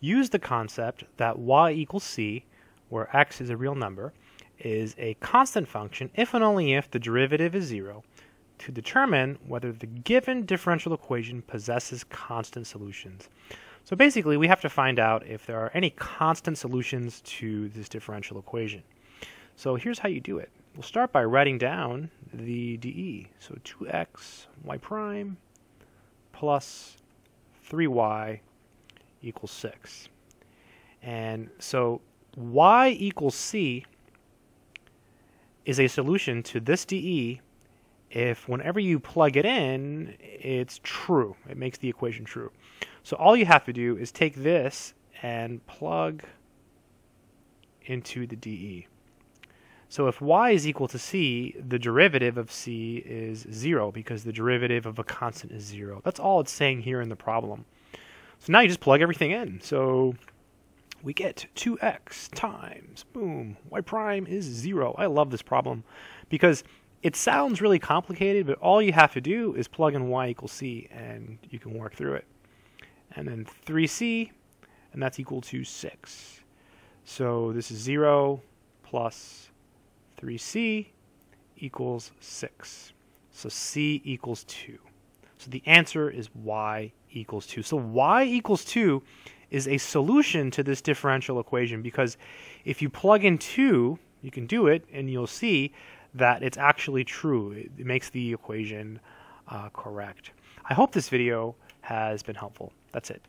use the concept that y equals c, where x is a real number, is a constant function if and only if the derivative is 0 to determine whether the given differential equation possesses constant solutions. So basically, we have to find out if there are any constant solutions to this differential equation. So here's how you do it. We'll start by writing down the dE. So 2x y prime plus 3y equals 6. And so y equals c is a solution to this dE if whenever you plug it in, it's true. It makes the equation true. So all you have to do is take this and plug into the dE. So if y is equal to c, the derivative of c is 0 because the derivative of a constant is 0. That's all it's saying here in the problem. So now you just plug everything in. So we get 2x times, boom, y prime is 0. I love this problem because it sounds really complicated, but all you have to do is plug in y equals c and you can work through it. And then 3c, and that's equal to 6. So this is 0 plus 3c equals 6. So c equals 2. So the answer is y equals 2. So y equals 2 is a solution to this differential equation because if you plug in 2, you can do it and you'll see that it's actually true. It, makes the equation uh, correct. I hope this video has been helpful. That's it.